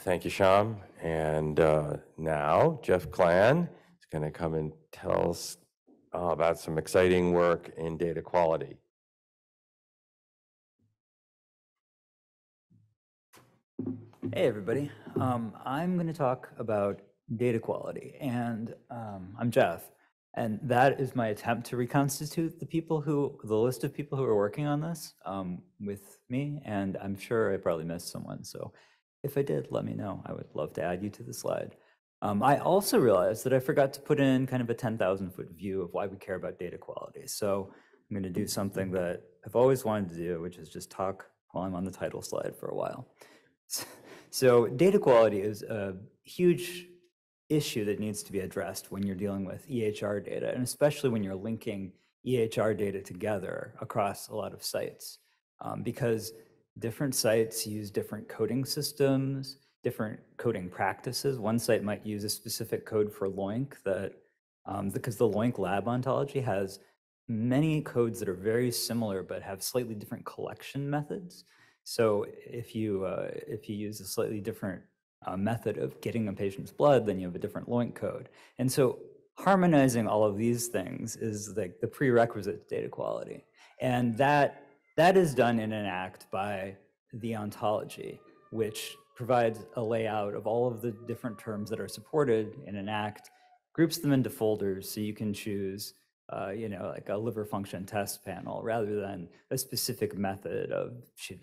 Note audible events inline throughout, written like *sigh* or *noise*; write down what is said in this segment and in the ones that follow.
Thank you, Shyam. And uh, now Jeff Klann is going to come and tell us uh, about some exciting work in data quality. Hey, everybody. Um, I'm going to talk about data quality, and um, I'm Jeff. And that is my attempt to reconstitute the people who, the list of people who are working on this um, with me. And I'm sure I probably missed someone. So if I did, let me know. I would love to add you to the slide. Um, I also realized that I forgot to put in kind of a 10,000 foot view of why we care about data quality. So I'm going to do something that I've always wanted to do, which is just talk while I'm on the title slide for a while. So data quality is a huge issue that needs to be addressed when you're dealing with EHR data, and especially when you're linking EHR data together across a lot of sites, um, because different sites use different coding systems, different coding practices. One site might use a specific code for LOINC that, um, because the LOINC lab ontology has many codes that are very similar but have slightly different collection methods. So if you uh, if you use a slightly different uh, method of getting a patient's blood, then you have a different LOINC code. And so harmonizing all of these things is like the prerequisite to data quality. And that that is done in ENACT by the ontology, which provides a layout of all of the different terms that are supported in ENACT, groups them into folders so you can choose uh, you know, like a liver function test panel rather than a specific method of,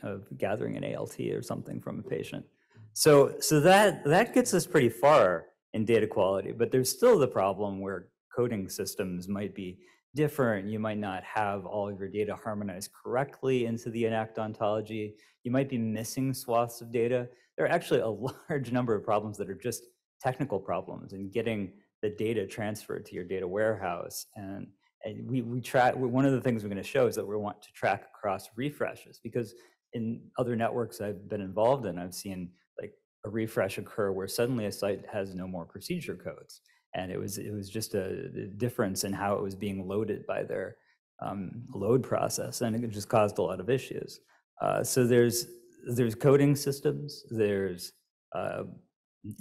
of gathering an ALT or something from a patient. So, so that, that gets us pretty far in data quality, but there's still the problem where coding systems might be different. You might not have all of your data harmonized correctly into the EnACT ontology. You might be missing swaths of data. There are actually a *laughs* large number of problems that are just technical problems and getting the data transferred to your data warehouse. And, and we, we track, one of the things we're gonna show is that we want to track across refreshes because in other networks I've been involved in, I've seen like a refresh occur where suddenly a site has no more procedure codes. And it was, it was just a, difference in how it was being loaded by their um, load process. And it just caused a lot of issues. Uh, so there's, there's coding systems, there's uh,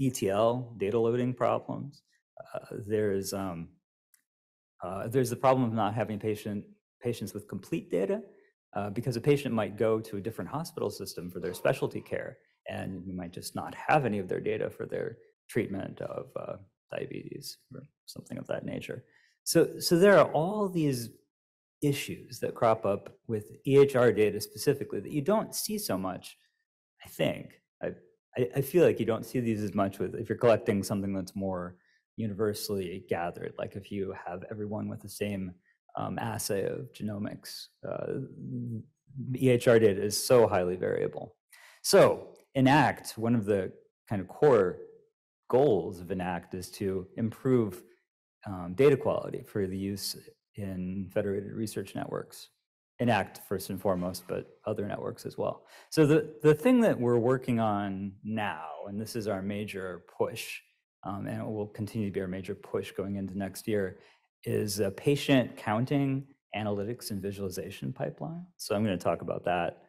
ETL, data loading problems. Uh, there's um, uh, there's the problem of not having patient patients with complete data uh, because a patient might go to a different hospital system for their specialty care and you might just not have any of their data for their treatment of uh, diabetes or something of that nature. So, so there are all these issues that crop up with EHR data specifically that you don't see so much, I think. I, I, I feel like you don't see these as much with if you're collecting something that's more universally gathered. Like if you have everyone with the same um, assay of genomics, uh, EHR data is so highly variable. So in ACT, one of the kind of core goals of EnACT is to improve um, data quality for the use in federated research networks. EnACT first and foremost, but other networks as well. So the, the thing that we're working on now, and this is our major push, um, and it will continue to be our major push going into next year, is a patient counting, analytics, and visualization pipeline. So I'm going to talk about that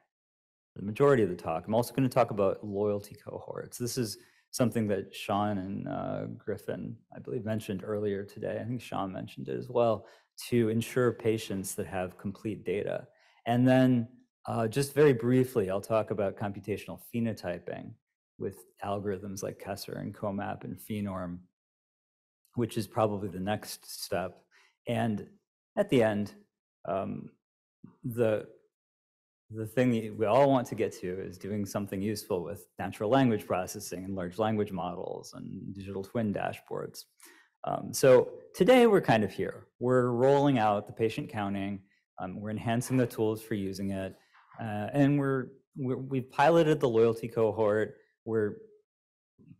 the majority of the talk. I'm also going to talk about loyalty cohorts. This is something that Sean and uh, Griffin, I believe, mentioned earlier today. I think Sean mentioned it as well, to ensure patients that have complete data. And then uh, just very briefly, I'll talk about computational phenotyping with algorithms like KESER and KOMAP and PheNorm, which is probably the next step. And at the end, um, the the thing that we all want to get to is doing something useful with natural language processing and large language models and digital twin dashboards. Um, so today we're kind of here. We're rolling out the patient counting. Um, we're enhancing the tools for using it. Uh, and we're, we have piloted the loyalty cohort we're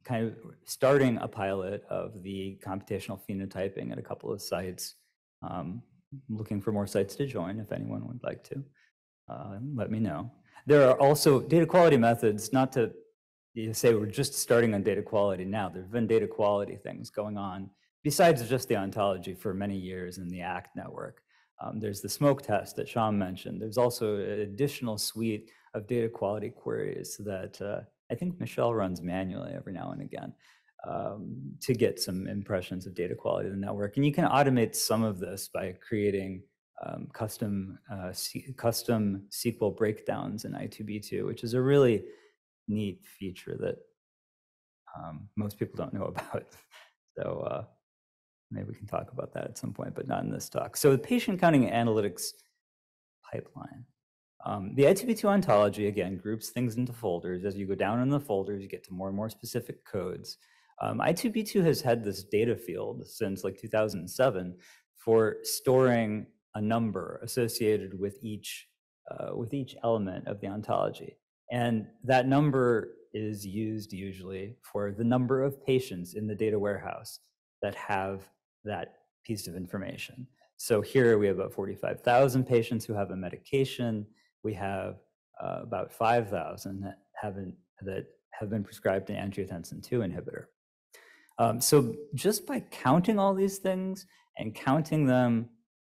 kind of starting a pilot of the computational phenotyping at a couple of sites. Um, looking for more sites to join if anyone would like to. Uh, let me know. There are also data quality methods, not to say we're just starting on data quality now. There have been data quality things going on besides just the ontology for many years in the ACT network. Um, there's the smoke test that Sean mentioned. There's also an additional suite of data quality queries that uh, I think Michelle runs manually every now and again um, to get some impressions of data quality of the network. And you can automate some of this by creating um, custom uh, C- custom SQL breakdowns in I2B2, which is a really neat feature that um, most people don't know *laughs* about. So uh, maybe we can talk about that at some point, but not in this talk. So the patient counting analytics pipeline. Um, the I2B2 ontology, again, groups things into folders. As you go down in the folders, you get to more and more specific codes. Um, I2B2 has had this data field since like 2007 for storing a number associated with each uh, with each element of the ontology. And that number is used usually for the number of patients in the data warehouse that have that piece of information. So here we have about 45,000 patients who have a medication. We have uh, about 5,000 that haven't that have been prescribed an angiotensin 2 inhibitor. Um, so just by counting all these things and counting them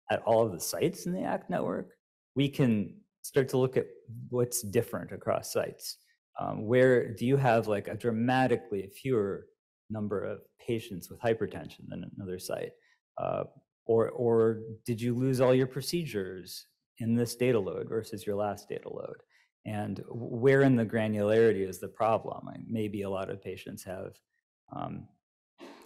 at all of the sites in the ACT network, we can start to look at what's different across sites. Um, where do you have like a dramatically fewer number of patients with hypertension than another site? Uh, or, or did you lose all your procedures in this data load versus your last data load? And where in the granularity is the problem? Maybe a lot of patients have um,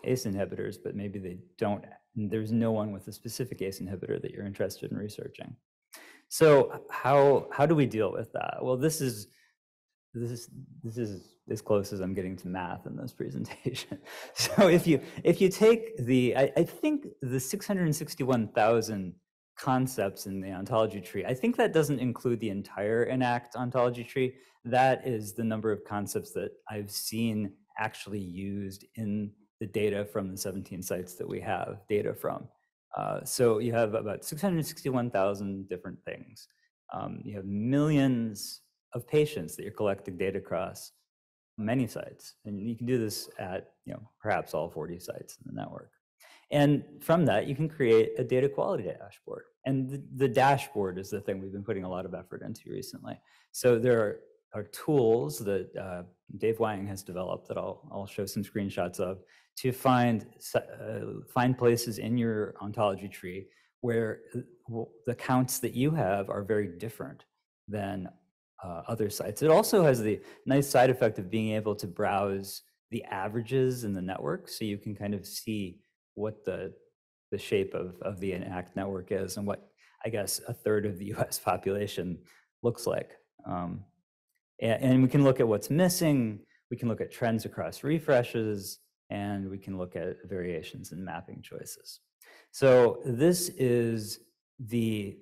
ACE inhibitors, but maybe they don't. There's no one with a specific ACE inhibitor that you're interested in researching. So how how do we deal with that? Well, this is this is this is as close as I'm getting to math in this presentation. *laughs* So if you if you take the I, I think the 661,000 concepts in the ontology tree, I think that doesn't include the entire enact ontology tree. That is the number of concepts that I've seen actually used in the data from the 17 sites that we have data from. Uh, so you have about 661,000 different things. Um, you have millions of patients that you're collecting data across many sites. And you can do this at, you know, perhaps all 40 sites in the network. And from that, you can create a data quality dashboard. And the, the dashboard is the thing we've been putting a lot of effort into recently. So there are, are tools that uh, Dave Wang has developed that I'll, I'll show some screenshots of to find, uh, find places in your ontology tree where uh, the counts that you have are very different than uh, other sites. It also has the nice side effect of being able to browse the averages in the network so you can kind of see what the the shape of, of the enact network is and what I guess a third of the *laughs* US population looks like. Um, and, and we can look at what's missing, we can look at trends across refreshes, and we can look at variations in mapping choices. So this is the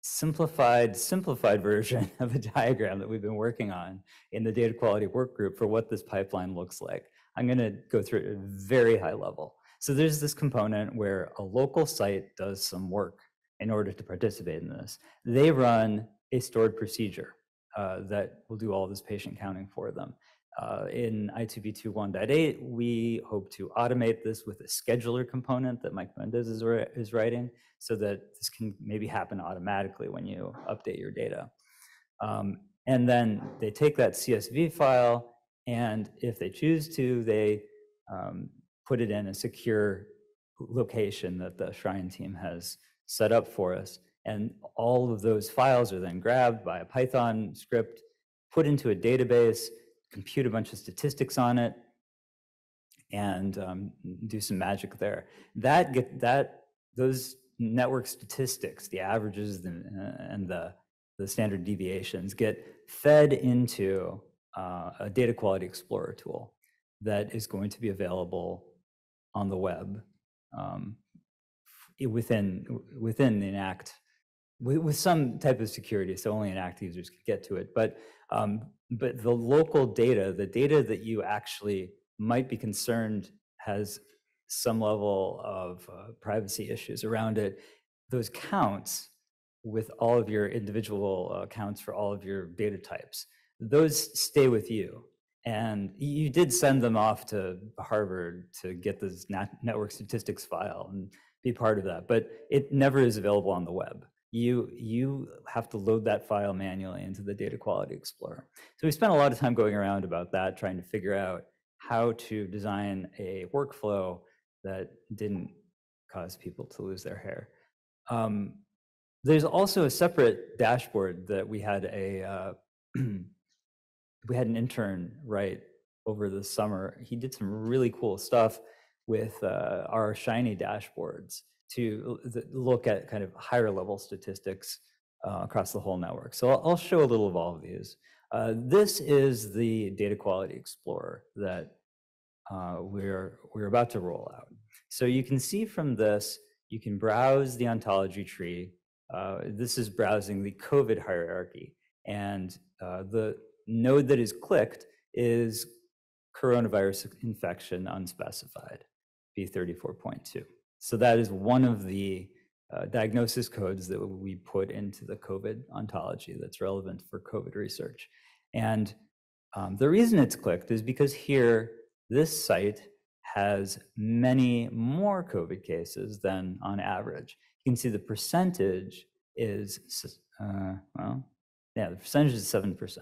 simplified, simplified version *laughs* of a diagram that we've been working on in the data quality work group for what this pipeline looks like. I'm going to go through it at a very high level. So there's this component where a local site does some work in order to participate in this. They run a stored procedure uh, that will do all this patient counting for them. Uh, in I2B2 1.8, we hope to automate this with a scheduler component that Mike Mendis is, is writing so that this can maybe happen automatically when you update your data. Um, and then they take that CSV file, and if they choose to, they um, put it in a secure location that the Shrine team has set up for us. And all of those files are then grabbed by a Python script, put into a database, compute a bunch of statistics on it, and um, do some magic there. That get that those network statistics, the averages and, and the the standard deviations get fed into uh, a data quality explorer tool that is going to be available on the web um, within within the enact with, with, some type of security so only enact users can get to it but um, but the local data, the data that you actually might be concerned has some level of uh, privacy issues around it, those counts with all of your individual uh, counts for all of your data types, those stay with you. And you did send them off to Harvard to get this network statistics file and be part of that, but it never is available on the web you, you have to load that file manually into the Data Quality Explorer. So we spent a lot of time going around about that, trying to figure out how to design a workflow that didn't cause people to lose their hair. Um, there's also a separate dashboard that we had a uh, *clears throat* we had an intern write over the summer. He did some really cool stuff with uh, our Shiny dashboards to look at kind of higher level statistics uh, across the whole network. So I'll, I'll, show a little of all of these. Uh, this is the Data Quality Explorer that uh, we're, we're about to roll out. So you can see from this, you can browse the ontology tree. Uh, this is browsing the COVID hierarchy. And uh, the node that is clicked is coronavirus infection unspecified, B34.2. So that is one of the uh, diagnosis codes that we put into the COVID ontology that's relevant for COVID research. And um, the reason it's clicked is because here, this site has many more COVID cases than on average. You can see the percentage is, uh, well, yeah, the percentage is 7%.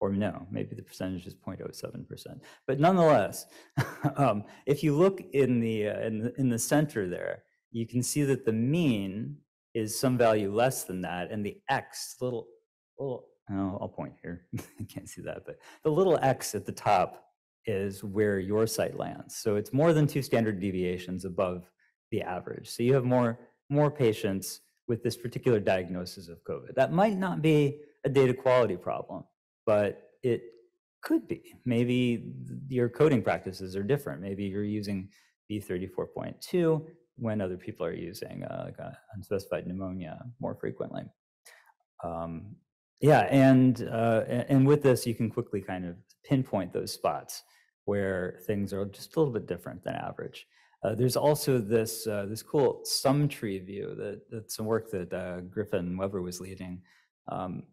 Or no, maybe the percentage is 0.07%. But nonetheless, *laughs* um, if you look in the, uh, in the, in the center there, you can see that the mean is some value less than that, and the x, little, little oh, I'll point here. *laughs* you can't see that, but the little x at the top is where your site lands. So it's more than two standard deviations above the average. So you have more, more patients with this particular diagnosis of COVID. That might not be a data quality problem, but it could be. Maybe your coding practices are different. Maybe you're using B34.2 when other people are using uh, like unspecified pneumonia more frequently. Um, yeah, and uh, and with this, you can quickly kind of pinpoint those spots where things are just a little bit different than average. Uh, there's also this uh, this cool sum tree view that that's some work that uh, Griffin Weber was leading um,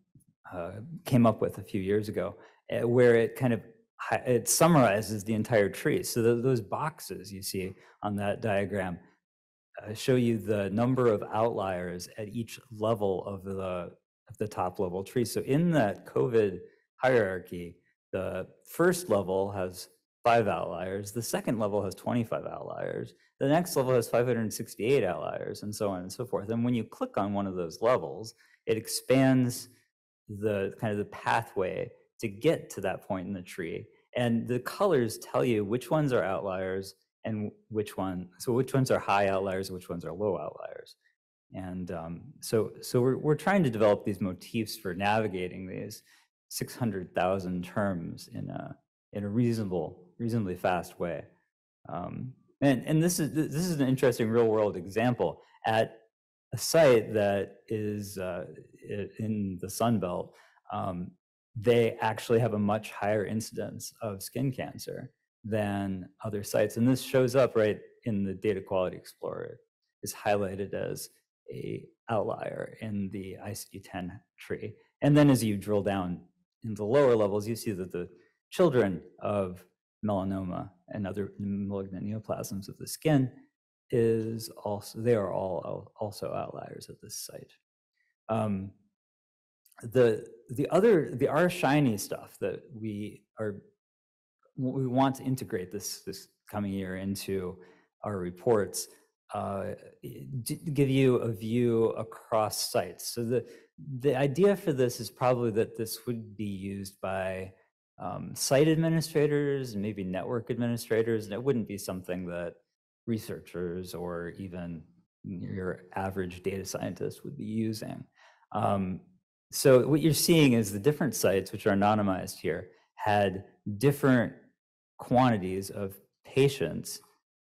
uh, came up with a few years ago, eh, where it kind of it summarizes the entire tree. So th those boxes you see on that diagram uh, show you the number of outliers at each level of the of the top level tree. So in that COVID hierarchy, the first level has five outliers. The second level has 25 outliers. The next level has 568 outliers, and so on and so forth. And when you click on one of those levels, it expands the kind of the pathway to get to that point in the tree. And the colors tell you which ones are outliers and which one, so which ones are high outliers, which ones are low outliers. And um, so, so we're, we're trying to develop these motifs for navigating these 600,000 terms in a, in a reasonable, reasonably fast way. Um, and, and this is, this is an interesting real world example at a site that is uh, in the Sun Belt, um, they actually have a much higher incidence of skin cancer than other sites. And this shows up right in the Data Quality Explorer. is highlighted as a outlier in the ICD-10 tree. And then as you drill down in the lower levels, you see that the children of melanoma and other malignant neoplasms of the skin is also, they are all also outliers at this site. Um, the the other the R shiny stuff that we are we want to integrate this this coming year into our reports uh, give you a view across sites. So the the idea for this is probably that this would be used by um, site administrators and maybe network administrators, and it wouldn't be something that researchers or even your average data scientist would be using. Um, so what you're seeing is the different sites, which are anonymized here, had different quantities of patients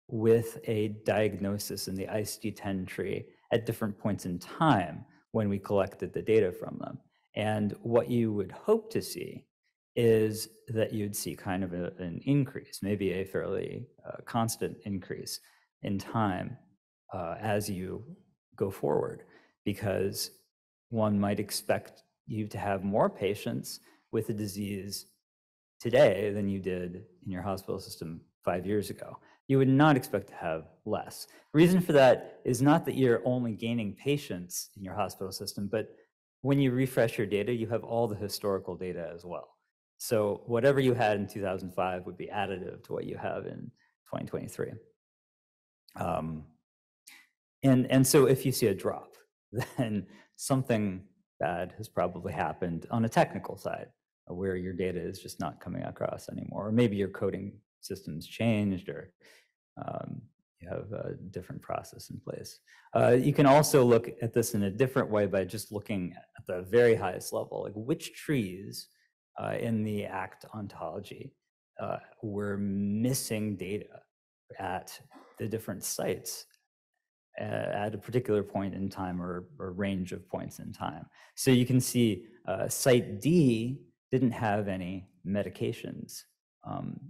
with a diagnosis in the ICD-10 tree at different points in time when we collected the data from them. And what you would hope to see is that you'd see kind of a, an increase, maybe a fairly uh, constant increase in time uh, as you go forward, because one might expect you to have more patients with a disease today than you did in your hospital system five years ago. You would not expect to have less. Reason for that is not that you're only gaining patients in your hospital system, but when you refresh your data, you have all the historical data as well. So whatever you had in 2005 would be additive to what you have in 2023. Um, and, and so if you see a drop, *laughs* then something bad has probably happened on a technical side where your data is just not coming across anymore. Or maybe your coding system's changed or um, you have a different process in place. Uh, you can also look at this in a different way by just looking at the very highest level, like which trees uh, in the ACT ontology uh, were missing data at the different sites at a particular point in time or, or, range of points in time. So you can see uh, site D didn't have any medications, um,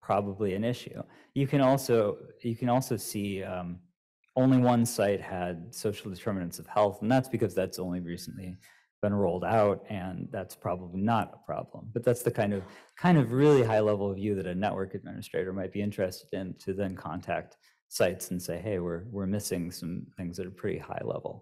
probably an issue. You can also you can also see um, only one site had social determinants of health, and that's because that's only recently been rolled out, and that's probably not a problem. But that's the kind of kind of really high level view that a network administrator might be interested in to then contact sites and say, hey, we're we're missing some things at a pretty high level.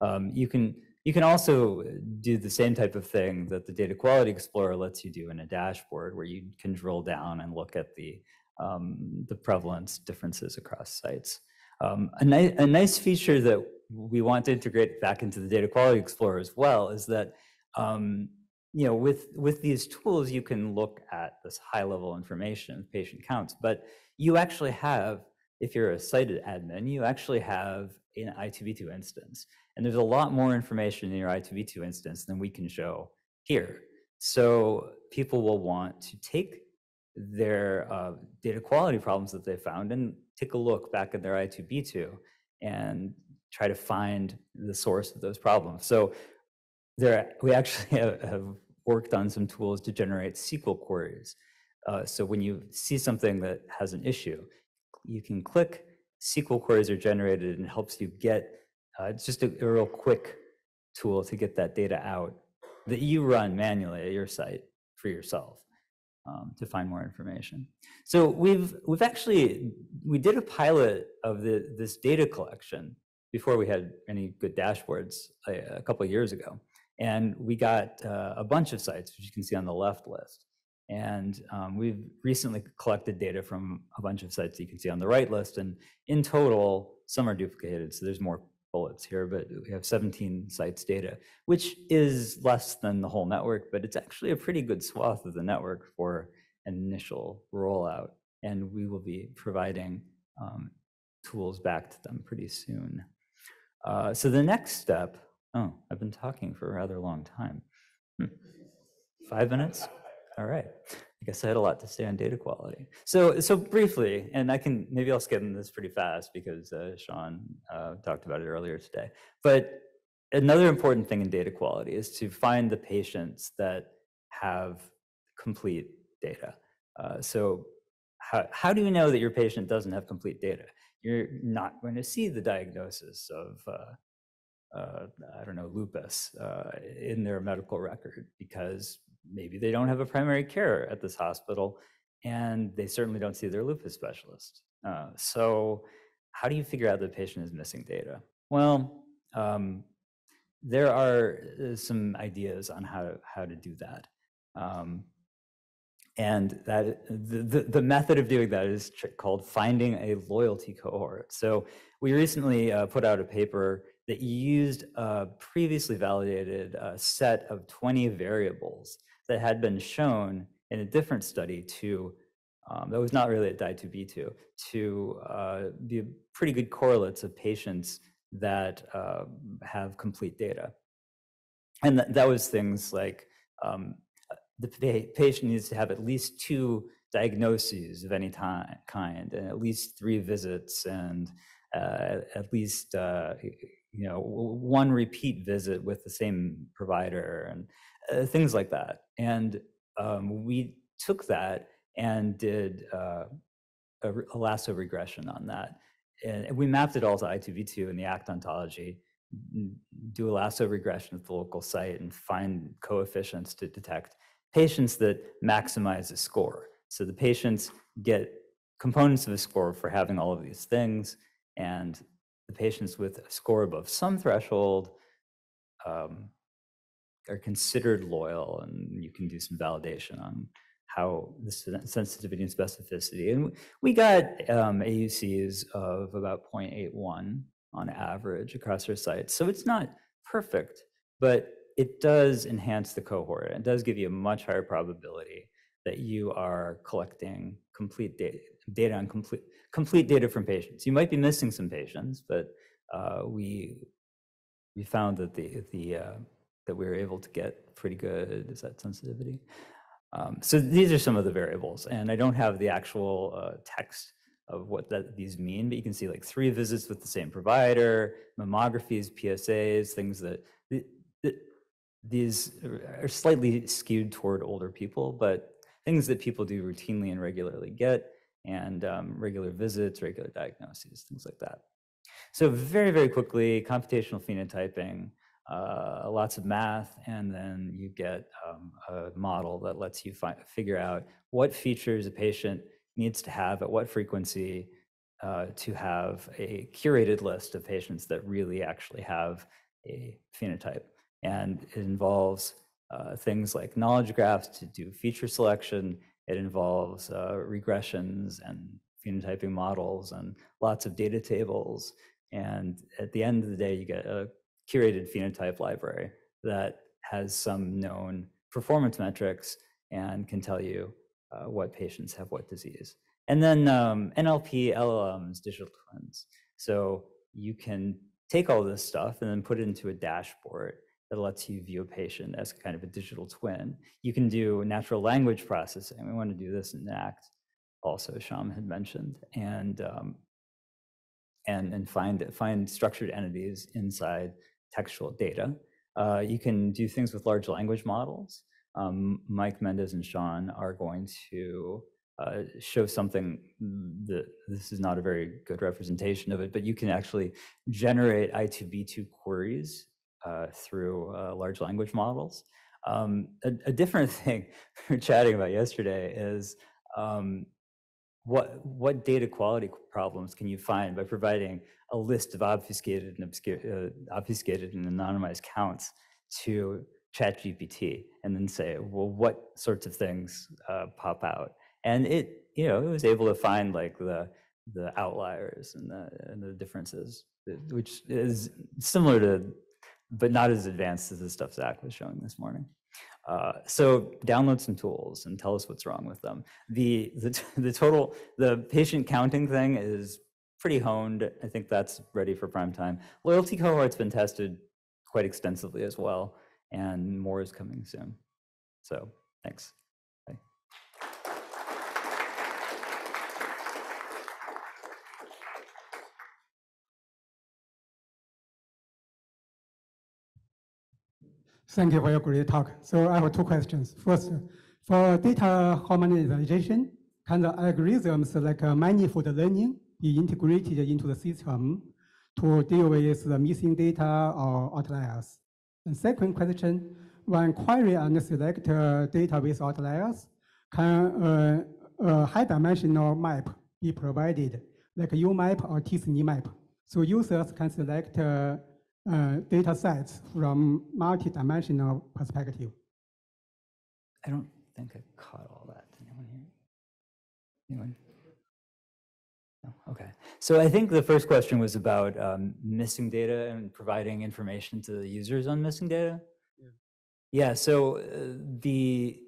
Um, you can you can also do the same type of thing that the Data Quality Explorer lets you do in a dashboard where you can drill down and look at the, um, the prevalence differences across sites. Um, a, ni a nice feature that we want to integrate back into the Data Quality Explorer as well is that um, you know, with, with these tools, you can look at this high level information, patient counts, but you actually have, if you're a cited admin, you actually have an I2B2 instance. And there's a lot more information in your I2B2 instance than we can show here. So people will want to take their uh, data quality problems that they found and take a look back at their I2B2 and try to find the source of those problems. So there, we actually *laughs* have, have worked on some tools to generate SQL queries. Uh, so when you see something that has an issue, you can click SQL queries are generated and it helps you get, uh, it's just a, a, real quick tool to get that data out that you run manually at your site for yourself um, to find more information. So we've, we've actually, we did a pilot of the, this data collection before we had any good dashboards a, a couple of years ago. And we got uh, a bunch of sites, which you can see on the left list. And um, we've recently collected data from a bunch of sites you can see on the right list. And in total, some are duplicated, so there's more bullets here, but we have 17 sites data, which is less than the whole network, but it's actually a pretty good swath of the network for an initial rollout. And we will be providing um, tools back to them pretty soon. Uh, so the next step, oh, I've been talking for a rather long time. Hmm. Five minutes? All right. I guess I had a lot to say on data quality. So, so briefly, and I can maybe I'll skim this pretty fast because uh, Sean uh, talked about it earlier today. But another important thing in data quality is to find the patients that have complete data. Uh, so, how how do you know that your patient doesn't have complete data? You're not going to see the diagnosis of uh, uh, I don't know lupus uh, in their medical record because maybe they don't have a primary care at this hospital and they certainly don't see their lupus specialist. Uh, so how do you figure out the patient is missing data? Well, um, there are uh, some ideas on how to, how to do that. Um, and that the, the, method of doing that is called finding a loyalty cohort. So we recently uh, put out a paper that used a previously validated uh, set of 20 variables that had been shown in a different study to, um, that was not really at DI2B2, to uh, be pretty good correlates of patients that uh, have complete data. And th that was things like um, the pa patient needs to have at least two diagnoses of any kind, and at least three visits, and uh, at least uh, you know one repeat visit with the same provider, and uh, things like that. And um, we took that and did uh, a, a, lasso regression on that. And we mapped it all to I2B2 in the ACT ontology, do a lasso regression at the local site and find coefficients to detect patients that maximize the score. So the patients get components of a score for having all of these things. And the patients with a score above some threshold um, are considered loyal, and you can do some validation on how the sensitivity and specificity. And we got um, AUCs of about 0.81 on average across our sites. So it's not perfect, but it does enhance the cohort. It does give you a much higher probability that you are collecting complete data, data on complete, complete data from patients. You might be missing some patients, but uh, we we found that the the uh, that we were able to get pretty good is that sensitivity. Um, so these are some of the variables, and I don't have the actual uh, text of what that these mean, but you can see like three visits with the same provider, mammographies, PSAs, things that, th- th- these are slightly skewed toward older people, but things that people do routinely and regularly get, and um, regular visits, regular diagnoses, things like that. So very, very quickly, computational phenotyping, uh, lots of math, and then you get um, a model that lets you fi- figure out what features a patient needs to have at what frequency uh, to have a curated list of patients that really actually have a phenotype. And it involves uh, things like knowledge graphs to do feature selection. It involves uh, regressions and phenotyping models and lots of data tables. And at the end of the day, you get a curated phenotype library that has some known performance metrics and can tell you uh, what patients have what disease. And then um, NLP, LLMs, digital twins. So you can take all this stuff and then put it into a dashboard that lets you view a patient as kind of a digital twin. You can do natural language processing. We want to do this in ACT, also, Shyam had mentioned, and um, and and find find structured entities inside textual data. Uh, you can do things with large language models. Um, Mike Mendis and Sean are going to uh, show something that this is not a very good representation of it, but you can actually generate I2B2 queries uh, through uh, large language models. Um, a, a, different *laughs* thing we were chatting about yesterday is um, what what data quality problems can you find by providing a list of obfuscated and obscure, uh, obfuscated and anonymized counts to ChatGPT, and then say, well, what sorts of things uh, pop out? And it, you know, it was able to find like the the outliers and the and the differences, which is similar to, but not as advanced as the stuff Zach was showing this morning. Uh, so download some tools and tell us what's wrong with them. The, the, *laughs* the total, the patient counting thing is pretty honed. I think that's ready for prime time. Loyalty cohort's been tested quite extensively as well, and more is coming soon. So thanks. Thank you for your great talk. So I have two questions. First, for data harmonization, can the algorithms like uh, manifold learning be integrated into the system to deal with the missing data or outliers? And second question, when query and select uh, data with outliers, can uh, a high dimensional map be provided, like UMAP or t-SNE map? So users can select uh, uh, data sets from multi-dimensional perspective. I don't think I caught all that. Anyone here? Anyone? No? Okay. So I think the first question was about um, missing data and providing information to the users on missing data. Yeah. Yeah. So uh, the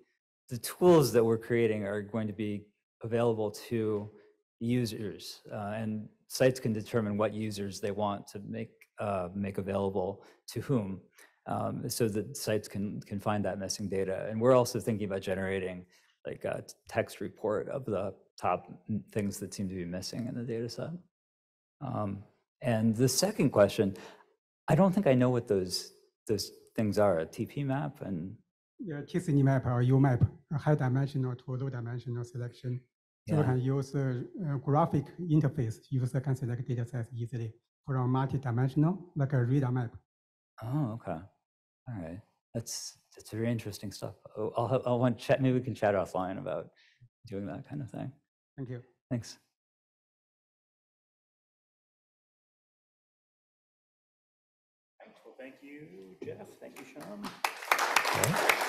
the tools that we're creating are going to be available to users, uh, and sites can determine what users they want to make uh, make available to whom, um, so that sites can can find that missing data. And we're also thinking about generating like a text report of the top things that seem to be missing in the data set. Um, and the second question, I don't think I know what those those things are, a TP map and yeah, t-SNE map or UMAP, a high dimensional to low dimensional selection. So yeah. we can use a, a graphic interface. User can select data sets easily from multi-dimensional, like a reader map. Oh, okay. All right. That's that's very interesting stuff. Oh, I'll I'll want chat. Maybe we can chat offline about doing that kind of thing. Thank you. Thanks. Well, thank you, Jeff. Thank you, Sean. Okay.